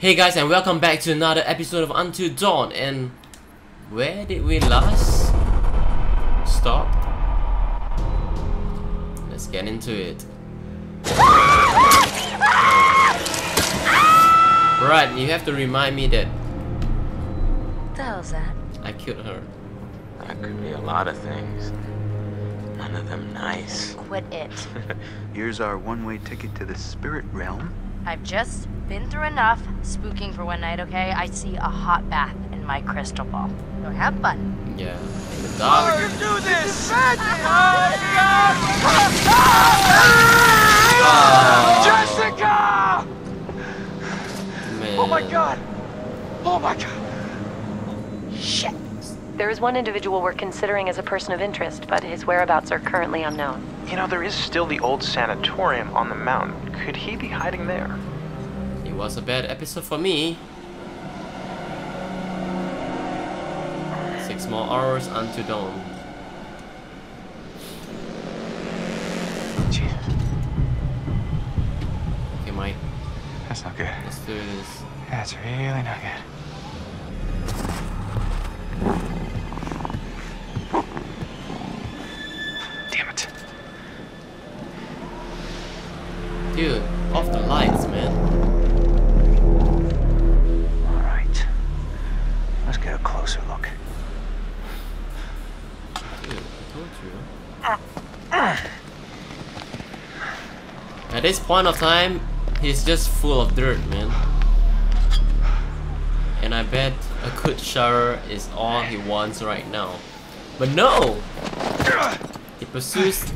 Hey guys and welcome back to another episode of Until Dawn and where did we last stop? Let's get into it. Right, you have to remind me that What the hell's that? I killed her. That could be a lot of things. None of them nice. Quit it. Here's our one-way ticket to the spirit realm. I've just been through enough spooking for one night, okay? I see a hot bath in my crystal ball. So have fun. Yeah, in the dark. do this! Oh Jessica! Man. Oh my god! Oh my god! Shit. There is one individual we're considering as a person of interest, but his whereabouts are currently unknown. You know, there is still the old sanatorium on the mountain. Could he be hiding there? It was a bad episode for me. Six more hours until dawn. Jesus, Okay, Mike, that's not good. let's do this. That's really not good. Dude, off the lights, man. All right. Let's get a closer look. Dude, I told you. At this point of time, he's just full of dirt, man. And I bet a good shower is all he wants right now. But no! He pursues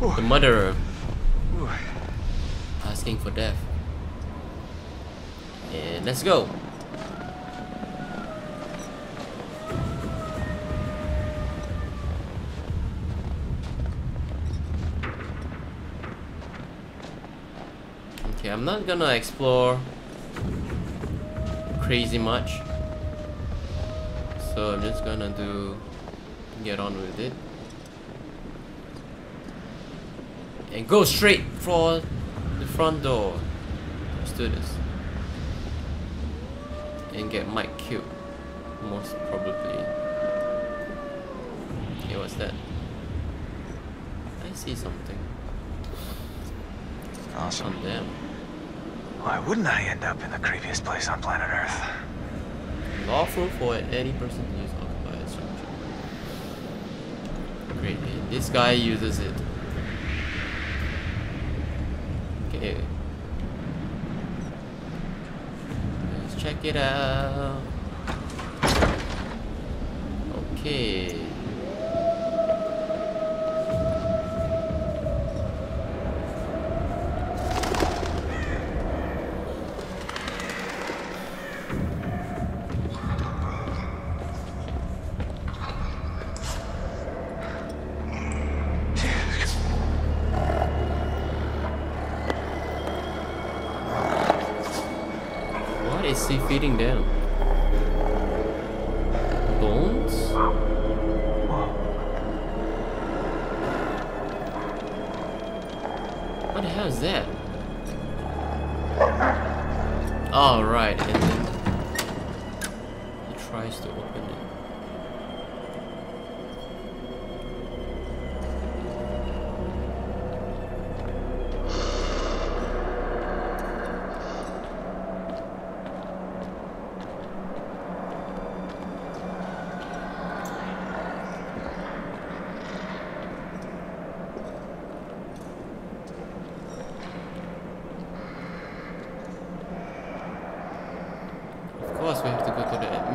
the murderer, asking for death. And let's go. Okay, I'm not gonna explore crazy much. So I'm just gonna do get on with it. And go straight for front door. Let's do this. And get Mike killed. Most probably. Okay, what's that? I see something. Awesome. On them. Why wouldn't I end up in the creepiest place on planet Earth? Lawful for any person to use occupied structure. Great. and This guy uses it. Okay. Let's check it out. Okay.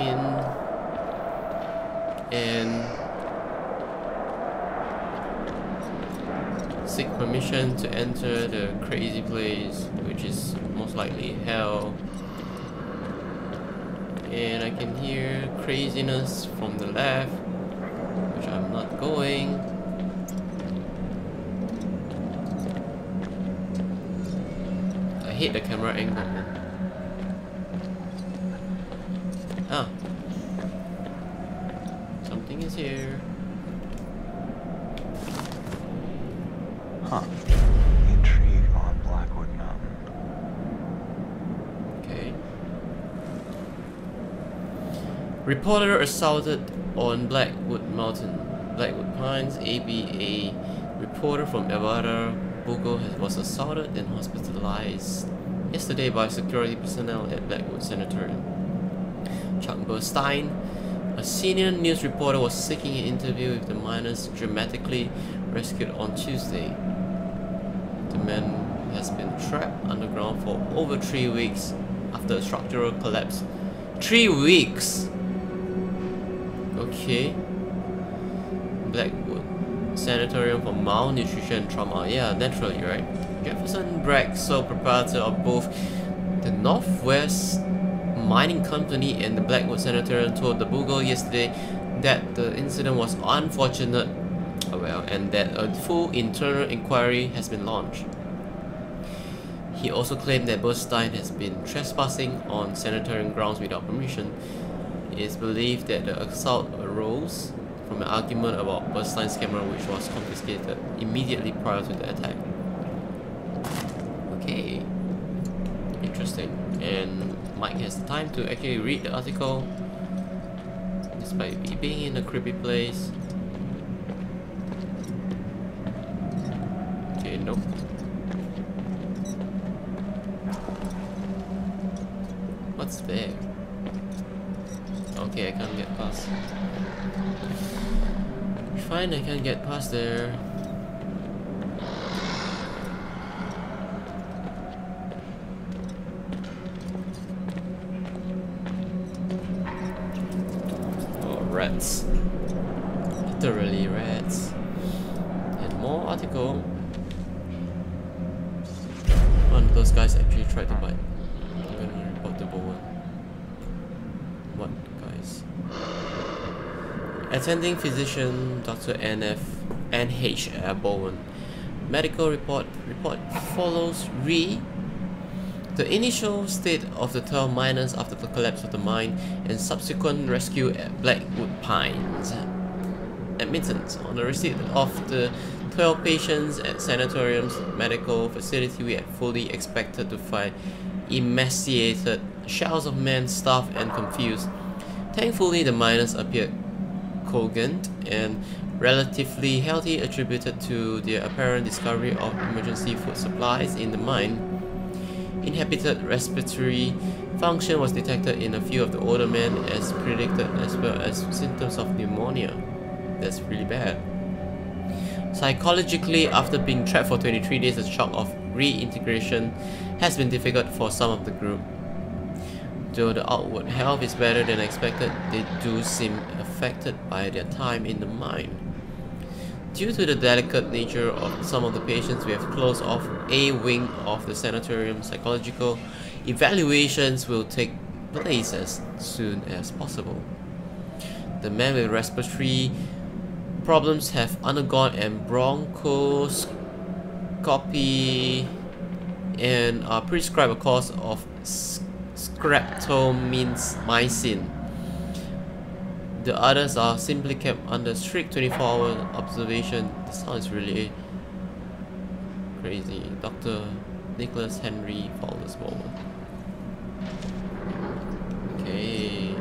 Admin and seek permission to enter the crazy place, which is most likely hell. And I can hear craziness from the left, which I'm not going. I hate the camera angle. Reporter assaulted on Blackwood Mountain. Blackwood Pines ABA reporter from Nevada, Bugle was assaulted and hospitalized yesterday by security personnel at Blackwood Sanatorium. Chuck Burstein, a senior news reporter, was seeking an interview with the miners dramatically rescued on Tuesday. The man has been trapped underground for over three weeks after a structural collapse. Three weeks! Okay. Blackwood Sanatorium for Malnutrition and Trauma. Yeah, naturally, right? Jefferson Bragg, sole proprietor of both the Northwest Mining Company and the Blackwood Sanatorium, told the Bugle yesterday that the incident was unfortunate, oh well, and that a full internal inquiry has been launched. He also claimed that Burstein has been trespassing on sanatorium grounds without permission. It is believed that the assault arose from an argument about Burstein's camera which was confiscated immediately prior to the attack. Okay. Interesting. And Mike has the time to actually read the article despite being in a creepy place. Okay, nope. What's there? Okay, I can't get past. Fine, I can get past there. Oh, rats. Literally rats. And more article. One of those guys actually tried to bite. I'm gonna report the. What guys? Attending physician Dr. NF NH Bowen. Medical report report follows re the initial state of the 12 miners after the collapse of the mine and subsequent rescue at Blackwood Pines. Admittance on the receipt of the 12 patients at sanatorium's medical facility we had fully expected to find emaciated shells of men starved and confused. Thankfully the miners appeared cogent and relatively healthy attributed to their apparent discovery of emergency food supplies in the mine. Inhabited respiratory function was detected in a few of the older men as predicted as well as symptoms of pneumonia. That's really bad. Psychologically, after being trapped for 23 days, the shock of reintegration has been difficult for some of the group. Though the outward health is better than expected, they do seem affected by their time in the mine. Due to the delicate nature of some of the patients, we have closed off a wing of the sanatorium. Psychological evaluations will take place as soon as possible. The men with respiratory problems have undergone a bronchoscopy and are prescribed a course of streptomycin. The others are simply kept under strict 24-hour observation. This sounds really crazy. Dr. Nicholas Henry Fowler's Bowman. Okay.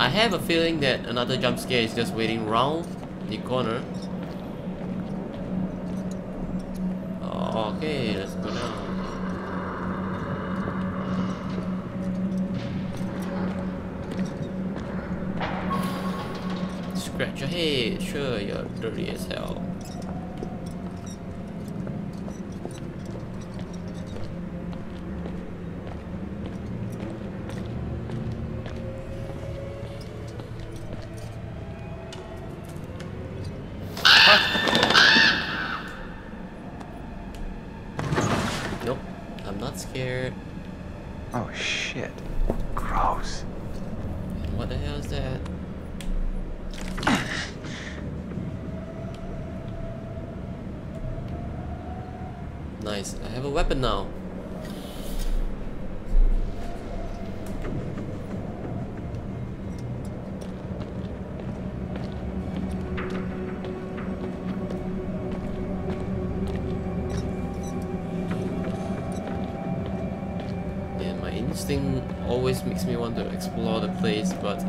I have a feeling that another jump scare is just waiting round the corner. Okay, let's Scratch your head, sure, you're dirty as hell. Nice, I have a weapon now. Yeah, my instinct always makes me want to explore the place, but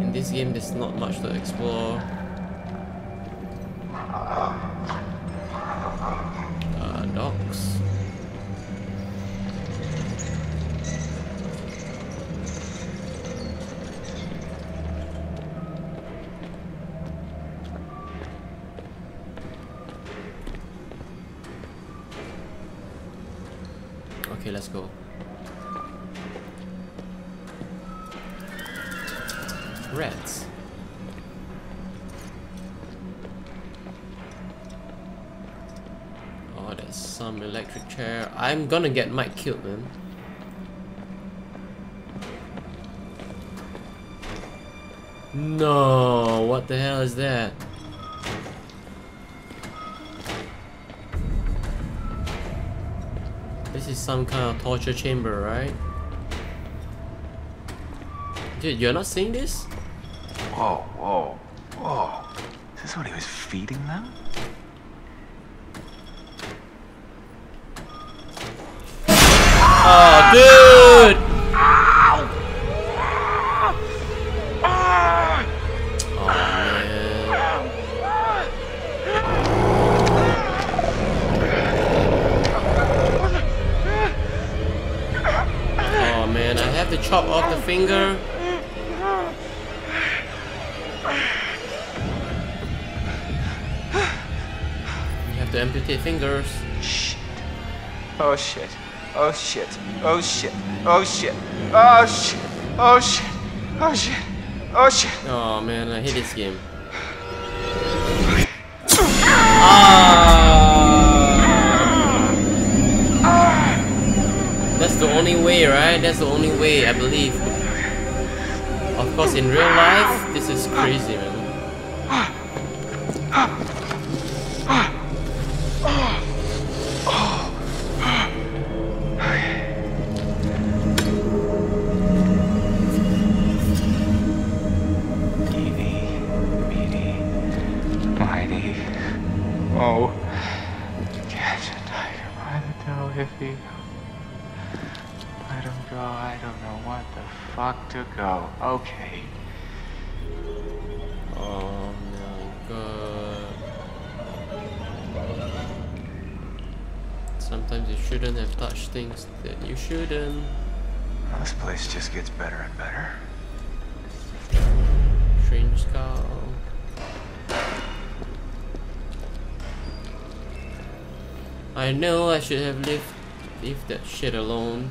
in this game there's not much to explore. Gonna get Mike killed, man. No, what the hell is that? This is some kind of torture chamber, right? Dude, you're not seeing this? Whoa, whoa, whoa. Is this what he was feeding them? Chop off the finger. You have to amputate fingers. Shit. Oh shit. Oh shit. Oh shit. Oh shit. Oh shit. Oh shit. Oh shit. Oh shit. Oh man, I hate this game. Ah! That's the only way, right? That's the only way, I believe. Of course, in real life, this is crazy, man. Let him go. I don't know what the fuck to go. Okay. Oh my god. Sometimes you shouldn't have touched things that you shouldn't. This place just gets better and better. Strange skull. I know I should have left leave that shit alone.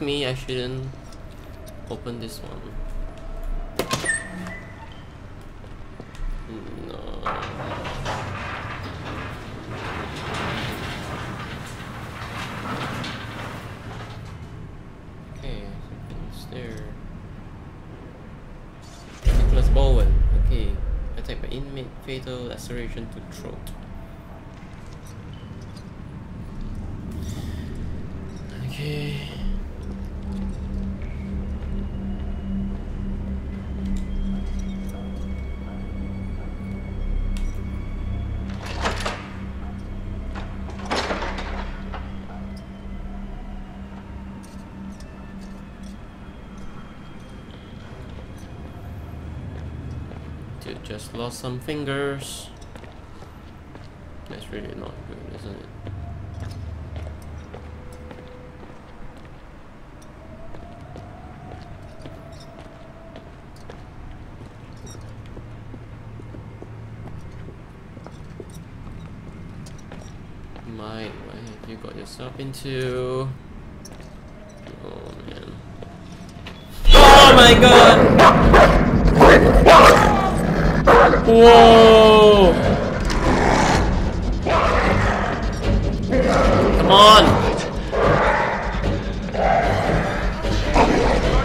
me I shouldn't open this one. No. Okay, something's there. Nicholas Bowen. Okay. Attack by inmate, fatal laceration to throat. Lost some fingers. That's really not good, isn't it? Mike, what have you got yourself into? Oh man. Oh my god! Whoa! Come on!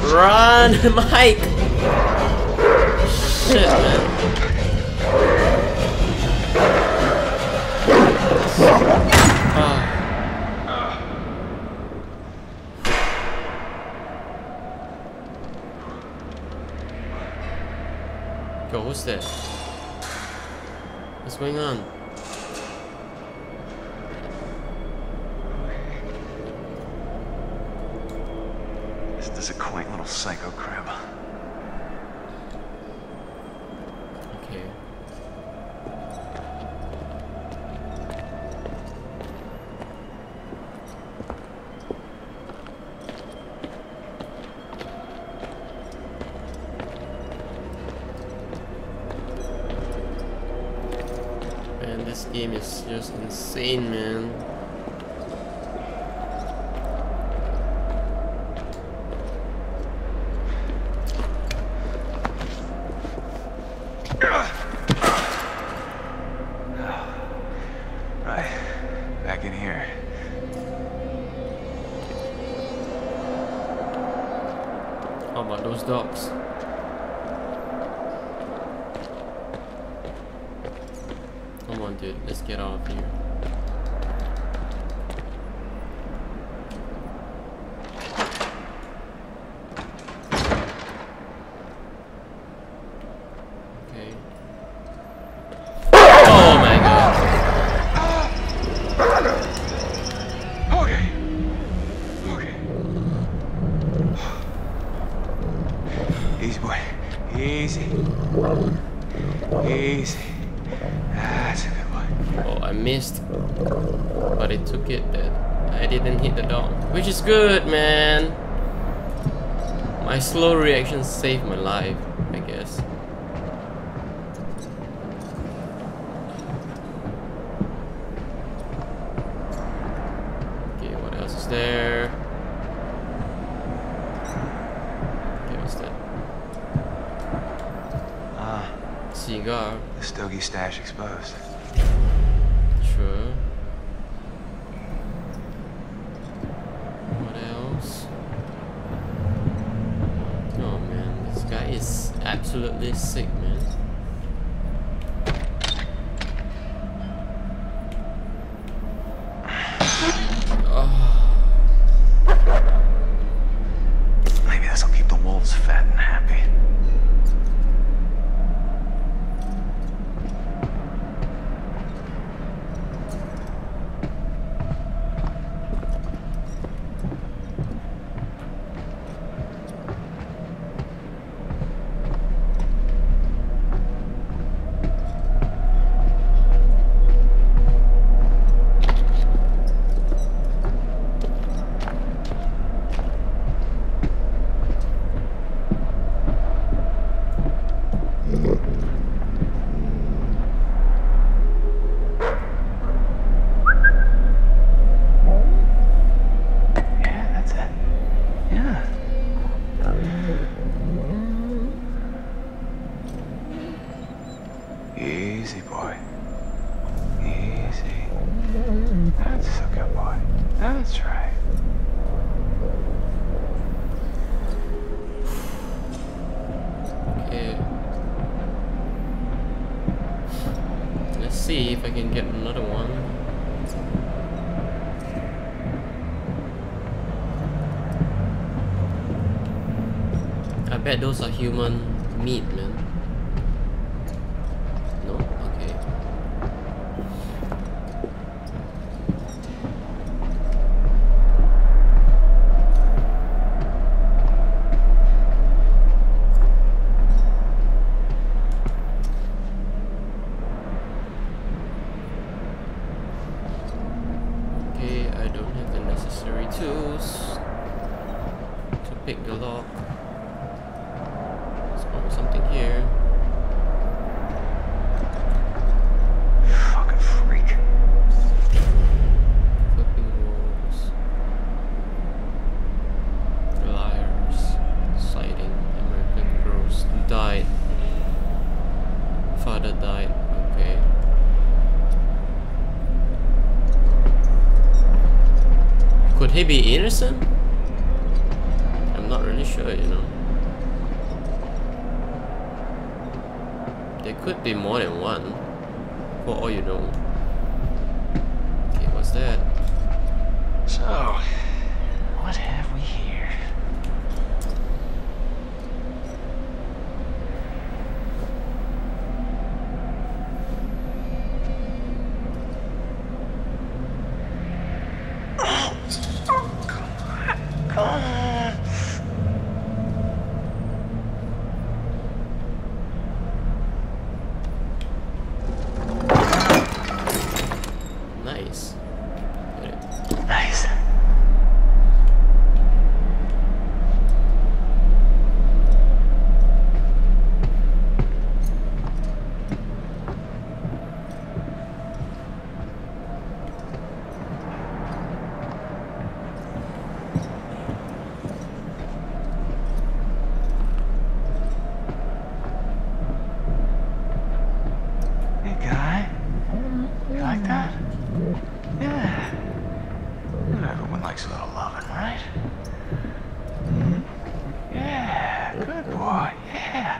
Run, Mike! Shit, man. Ah. Yo, who's this? going on? insane, man. Right, back in here. Oh my, those dogs. Come on, dude. Let's get off here. medication saved my life. those are human. He be innocent? I'm not really sure, you know. There could be more than one, for all you know. Okay, what's that? So, what have we here? Nice. Get it. Nice. Hey, guy. You like that? Yeah. You know, everyone likes a little loving, right? Mhm. Yeah, good boy. Yeah.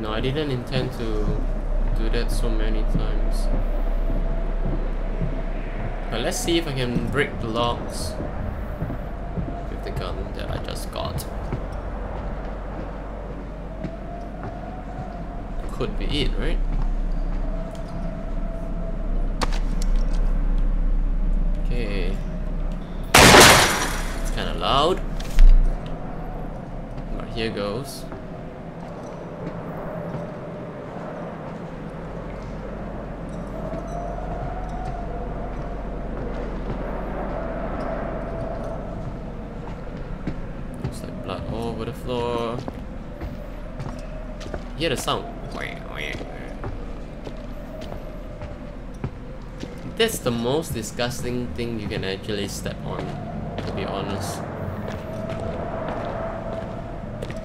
No, I didn't intend to do that so many times. But let's see if I can break the locks with the gun that I just got. Could be it, right? Okay. It's kinda loud. But here goes. Looks like blood all over the floor. Hear the sound. That's the most disgusting thing you can actually step on, to be honest.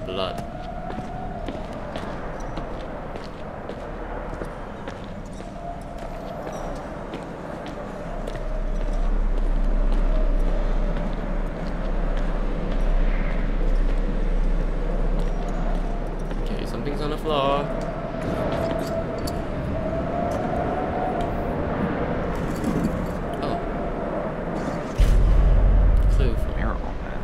Blood. Okay, something's on the floor. Oh. Clue from Miracle, man.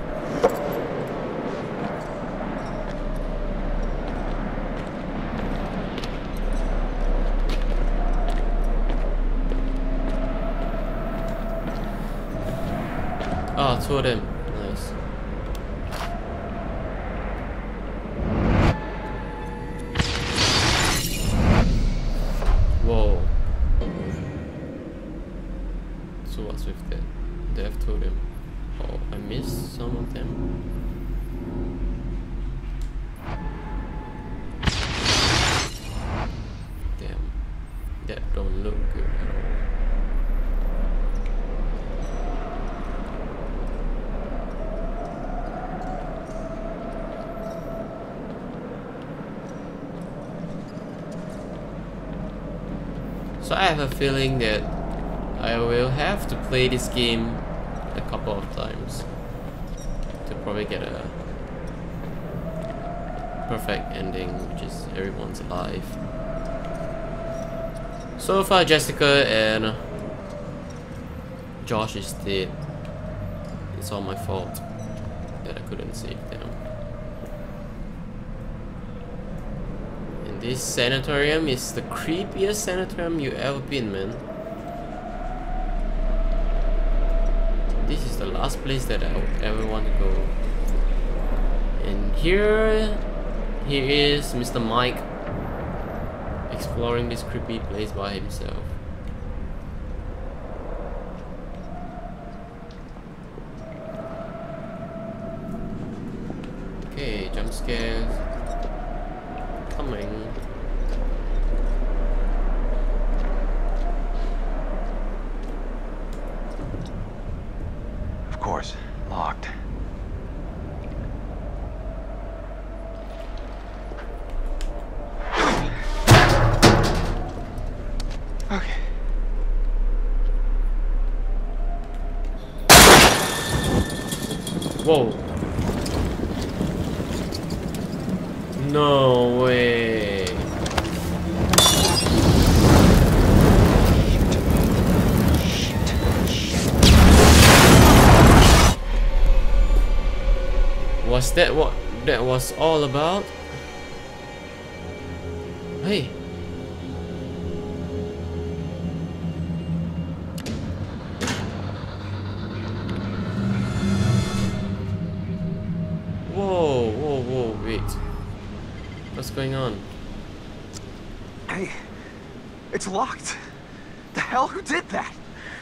Oh, two of them. Nice. Whoa. So what's with that? They have two of them. Oh, I missed some of them. Damn. That don't look good at all. So I have a feeling that I will have to play this game a couple of times to probably get a perfect ending, which is everyone's alive. So far, Jessica and Josh is dead. It's all my fault that I couldn't save them. And this sanatorium is the creepiest sanatorium you ever been, man. This is the last place that I would ever want to go. And here, here is Mr. Mike exploring this creepy place by himself. Okay, jump scares coming. Of course, locked. Whoa. No way. Was that what that was all about? Hey.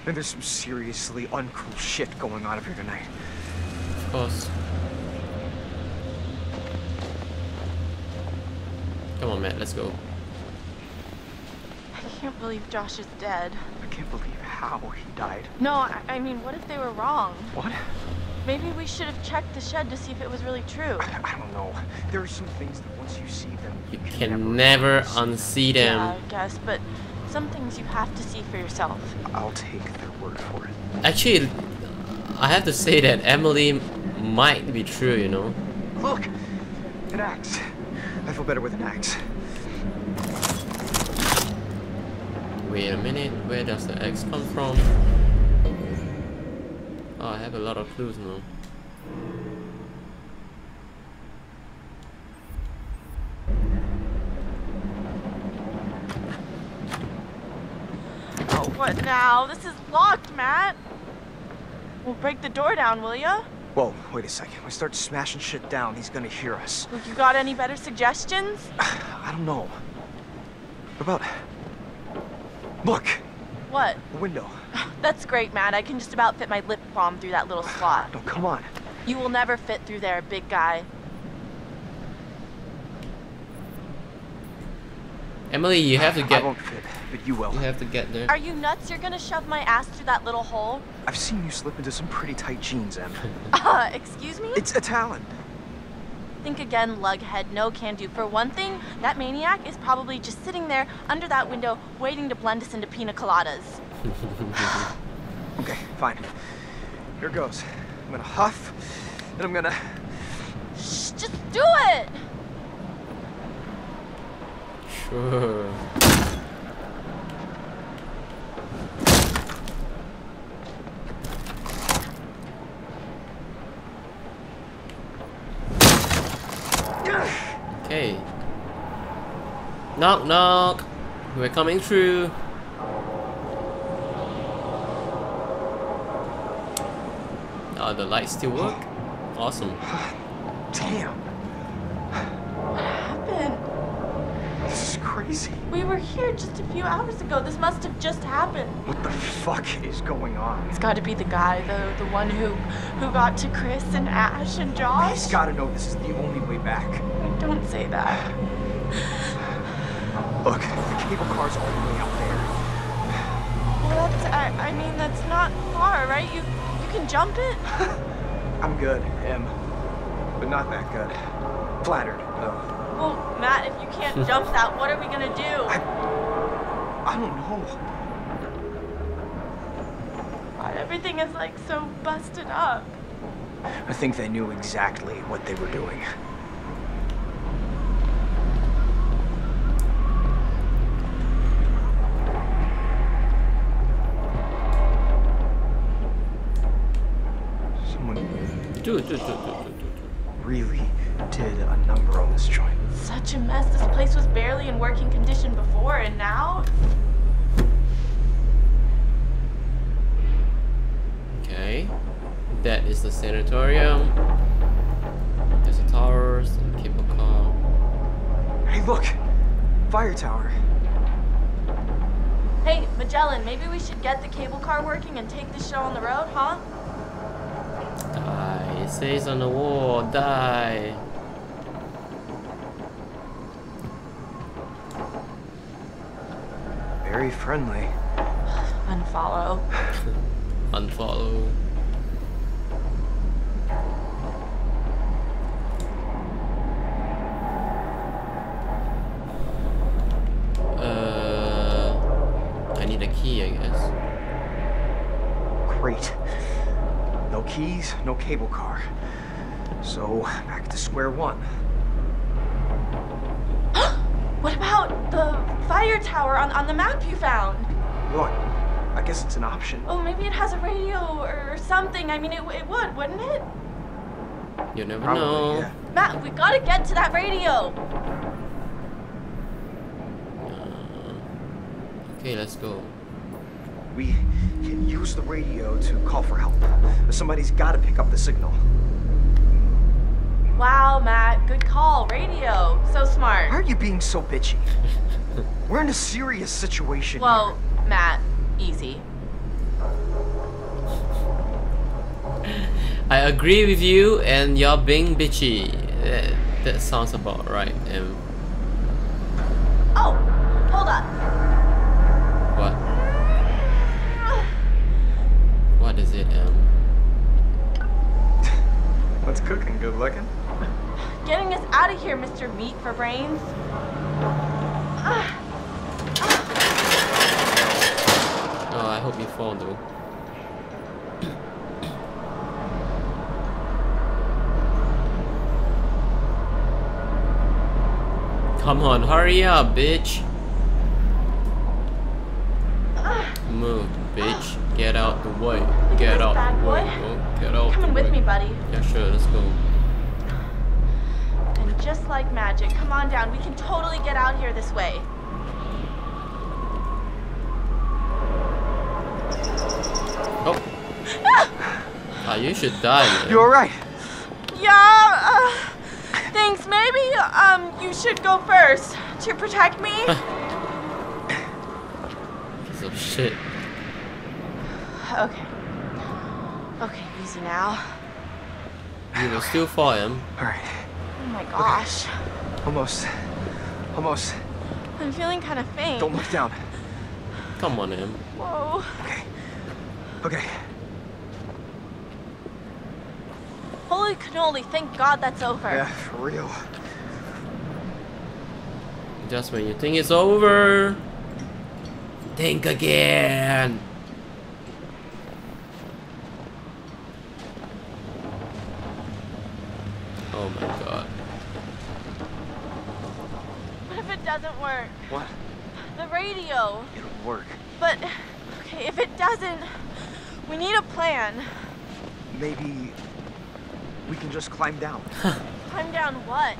Then there's some seriously uncool shit going on up here tonight. Of course. Come on, Matt, let's go. I can't believe Josh is dead. I can't believe how he died. No, I, I mean, what if they were wrong? What? Maybe we should have checked the shed to see if it was really true. I, I don't know. There are some things that once you see them, You can never unsee them. Yeah, them. I guess, but some things you have to see for yourself. I'll take their word for it. Actually, I have to say that Emily might be true, you know. Look, an axe. I feel better with an axe. Wait a minute, where does the axe come from? Oh, I have a lot of clues now. Now? This is locked, Matt. We'll break the door down, will ya? Whoa, wait a second. We start smashing shit down, he's gonna hear us. Look, you got any better suggestions? I don't know. What about... Look, What? a window. That's great, Matt. I can just about fit my lip balm through that little slot. No, come on. You will never fit through there, big guy. Emily, you have to get... I get won't fit, but you will. you have to get there. Are you nuts? You're gonna shove my ass through that little hole? I've seen you slip into some pretty tight jeans, Em. Uh, excuse me? It's a talent. Think again, lughead. No can do. For one thing, that maniac is probably just sitting there under that window waiting to blend us into pina coladas. Okay, fine. Here goes. I'm gonna huff, and I'm gonna... Shh, just do it! Sure. Okay. Knock knock. We're coming through. Oh, the lights still work? Awesome. Damn, What happened? this is crazy. We were here just a few hours ago. This must have just happened. What the fuck is going on? It's got to be the guy, the the one who who got to Chris and Ash and Josh. He's gotta know this is the only way back. Don't say that. Look, the cable car's all the way up there. Well, that's I, I mean that's not far, right? You you can jump it. I'm good, Em. But not that good. Flattered, though. Well, Matt, if you can't jump that, what are we gonna do? I don't know. God, everything is like so busted up. I think they knew exactly what they were doing. Dude, dude, dude, dude, dude, dude. dude. really did a number on this joint. Such a mess. This place was barely in working condition before, and now Okay. That is the sanatorium. There's the towers and cable car. Hey, look! Fire tower. Hey, Magellan, maybe we should get the cable car working and take this show on the road, huh? Die. It says on the wall, die. Very friendly. Unfollow. Unfollow. Uh, I need a key, I guess. Great. No keys, no cable car. So, back to square one. What about the fire tower on, on the map you found? What? I guess it's an option. Oh, maybe it has a radio or something. I mean, it, it would, wouldn't it? You never Probably, know. yeah. Matt, we gotta get to that radio. Uh, okay, let's go. We can use the radio to call for help. Somebody's gotta pick up the signal. Wow, Matt, good call. Radio. So smart. Why are you being so bitchy? We're in a serious situation. Well, Matt, easy. I agree with you, and you're being bitchy. That, that sounds about right. Um, Oh, hold up. what? What is it? Um, here. What's cooking? Good looking? Getting us out of here, Mr. Meat for Brains. oh, I hope you fall though. Come on, hurry up, bitch. Move, bitch. Get out the way. Get out the way. Boy. Get out Coming with me, buddy. Yeah, sure, let's go. And just like magic, come on down. We can totally get out here this way. Oh. Ah, you should die, man. You alright? Yeah, uh, thanks. Maybe, um, you should go first to protect me. Piece of shit. okay. Okay, easy now. You will still fall him. Alright. Oh my gosh. Almost. Almost. I'm feeling kind of faint. Don't look down. Come on, him. Whoa. Okay. Okay. Holy cannoli, thank God that's over. Yeah, for real. Just when you think it's over, think again. Oh my god. What if it doesn't work? What? The radio. It'll work. But, okay, if it doesn't, we need a plan. Maybe we can just climb down Climb down what?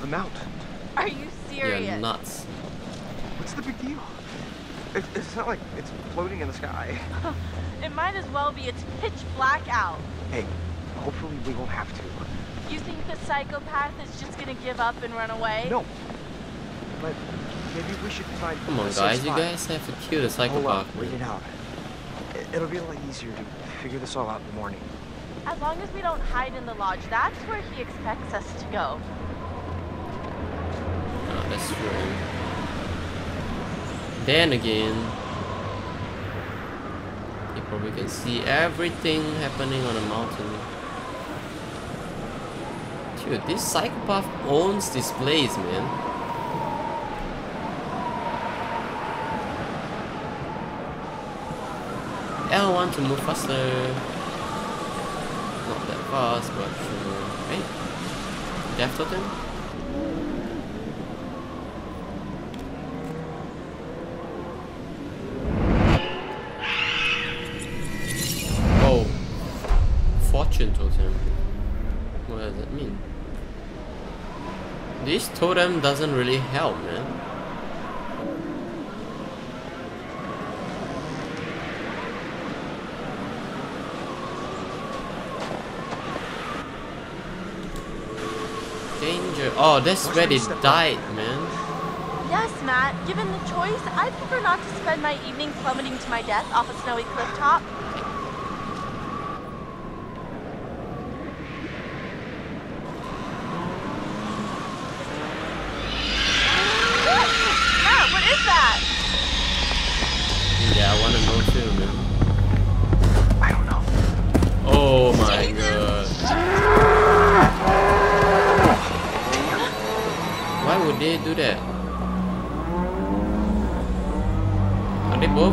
the mountain. Are you serious? You're nuts. What's the big deal? It, it's not like it's floating in the sky. It might as well be. It's pitch black out. Hey, hopefully we won't have to. You think the psychopath is just gonna give up and run away? No. But maybe we should find Come on, safe guys. You guys have to kill the Hold psychopath. wait it man. out. It- It'll be a lot easier to figure this all out in the morning. As long as we don't hide in the lodge, that's where he expects us to go. That's true. Then again, you probably can see everything happening on the mountain. Dude, this psychopath owns this place, man. I want to move faster. Not that fast, but sure. Hey, Death Totem? Totem doesn't really help, man. Danger. Oh, that's Watch where where they you step up. died, man. Yes, Matt. Given the choice, I'd prefer not to spend my evening plummeting to my death off a snowy cliff top.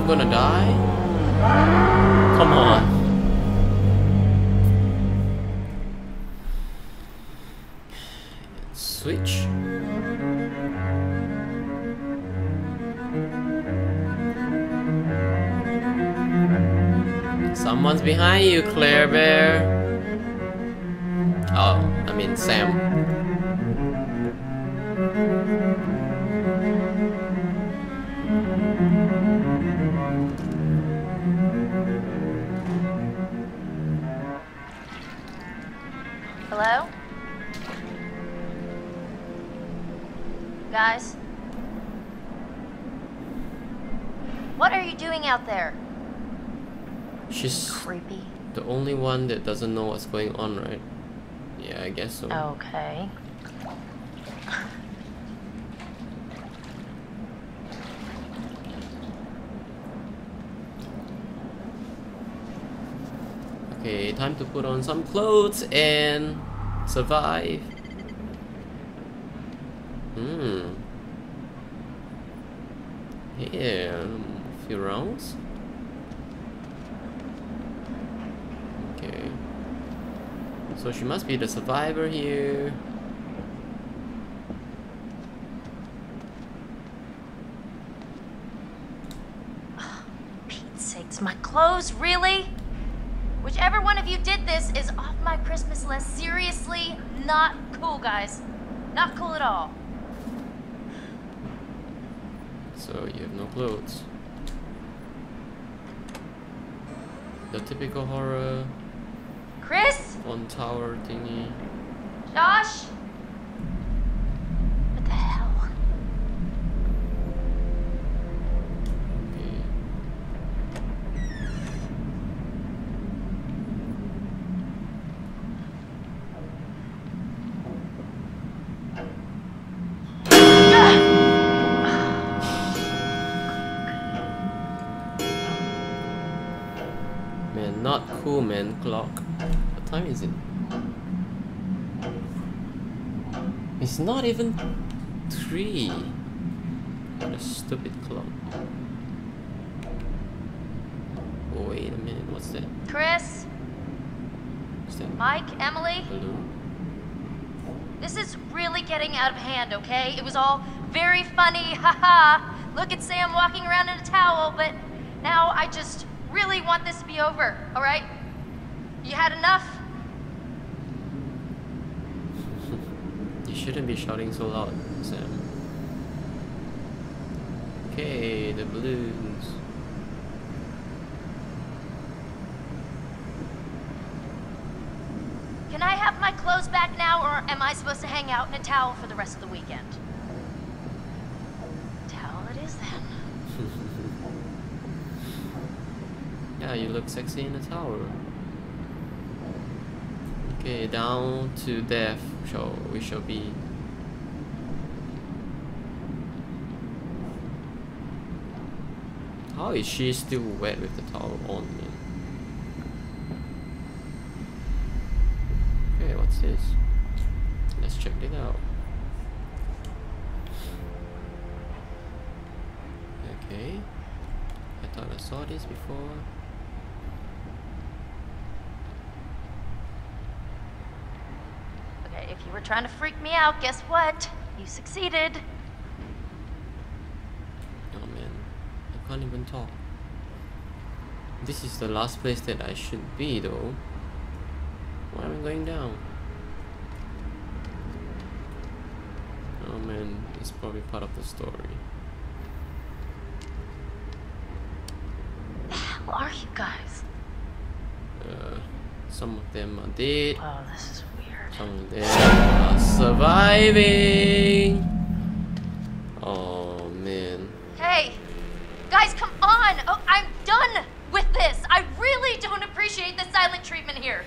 gonna die? Come on. Switch? Someone's behind you, Claire Bear. Oh, I mean Sam. One that doesn't know what's going on, right? Yeah, I guess so. Okay. Okay, time to put on some clothes and survive. Hmm. Yeah, a few rounds. Okay. So she must be the survivor here. Pete's sakes, my clothes, really? Whichever one of you did this is off my Christmas list. Seriously, not cool, guys. Not cool at all. So you have no clothes. The typical horror Chris? On tower thingy. Josh? What the hell? Okay. Man, not cool, man. Clock. Time is it? It's not even three. What a stupid clock. Wait a minute. What's that? Chris? What's that? Mike? Emily? Balloon? This is really getting out of hand, okay? It was all very funny, haha. Look at Sam walking around in a towel, but now I just really want this to be over, alright? You had enough? You shouldn't be shouting so loud, Sam. Okay, the balloons. Can I have my clothes back now, or am I supposed to hang out in a towel for the rest of the weekend? Towel it is then. Yeah, you look sexy in a tower. Okay, down to death. Shall we shall be. How is she still wet with the towel on me? Okay, what's this? Let's check it out. Okay. I thought I saw this before. Okay, if you were trying to freak me out, guess what? You succeeded. Oh man, I can't even talk. This is the last place that I should be though. Why am I going down? Oh man, it's probably part of the story. Who are you guys? Uh, some of them are dead, Oh, this is. Some of them are surviving. Oh man. Hey, guys, come on! Oh, I'm done with this. I really don't appreciate the silent treatment here.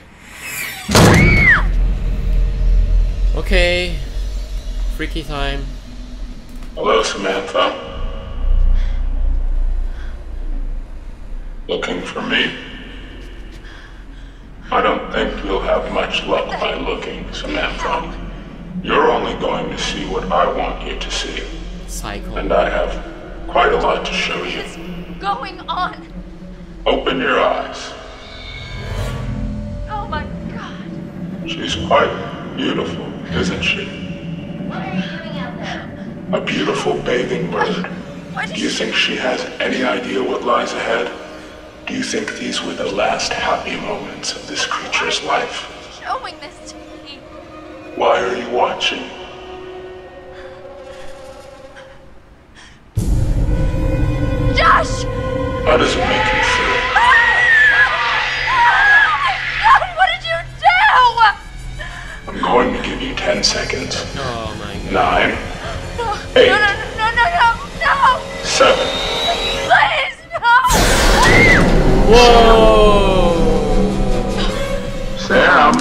Okay, freaky time. Hello, Samantha. Looking for me? I don't think you'll have much luck by looking, Samantha. You're only going to see what I want you to see. Psycho. And I have quite a lot to show you. What's going on? Open your eyes. Oh my god. She's quite beautiful, isn't she? What are you doing out there? A beautiful bathing bird. What Do you think she has any idea what lies ahead? Do Do you think these were the last happy moments of this creature's life? Showing this to me. Why are you watching? Josh! How does it make you feel? God, what did you do? I'm going to give you 10 seconds. Oh my god. Nine, No, Eight. no, no, no, no, no, no! seven, Please, no! Whoa! Sam!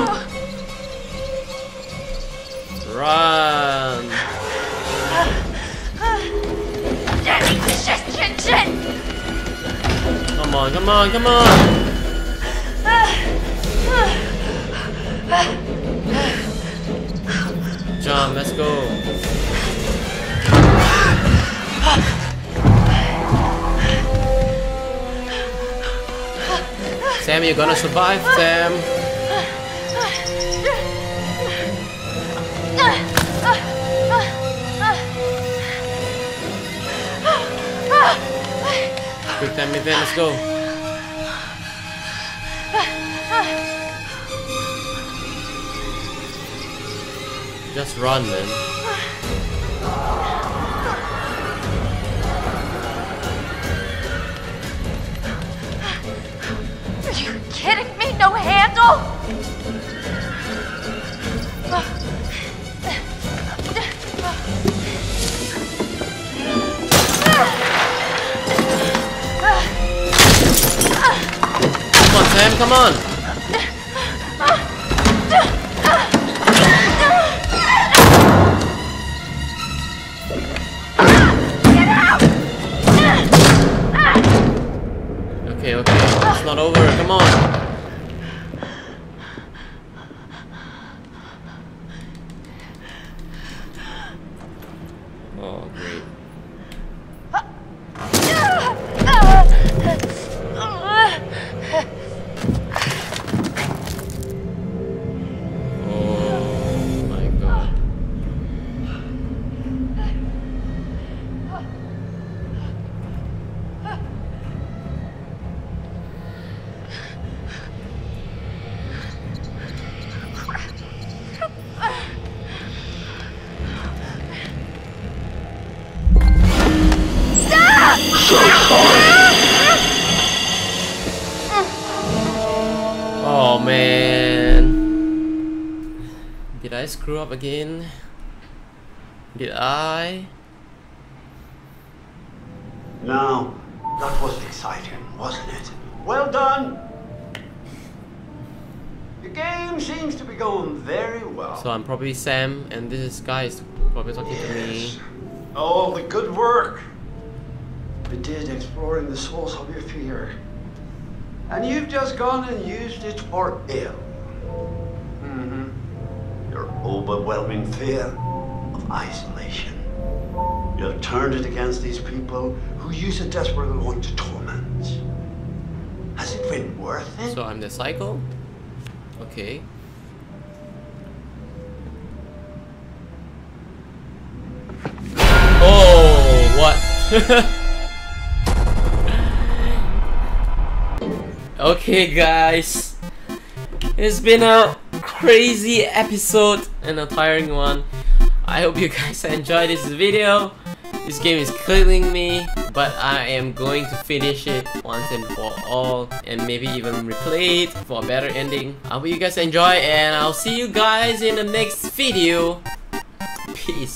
On, come on, come on! John, let's go. Sam, you're gonna survive, Sam. Quick time event, let's go. Just run, man. Are you kidding me? No handle? Come on, Sam, come on. Not over. I screw up again? Did I? Now, that was exciting, wasn't it? Well done! The game seems to be going very well. So I'm probably Sam and this is Guy is probably talking to me. Yes. Oh, the good work we did exploring the source of your fear. And you've just gone and used it for ill. Overwhelming fear of isolation. You have turned it against these people who use it desperately want to torment. Has it been worth it? So I'm the psycho? Okay. Oh, what? okay, guys. It's been a crazy episode and a tiring one. I hope you guys enjoyed this video. This game is killing me, but I am going to finish it once and for all and maybe even replay it for a better ending. I hope you guys enjoy and I'll see you guys in the next video. Peace.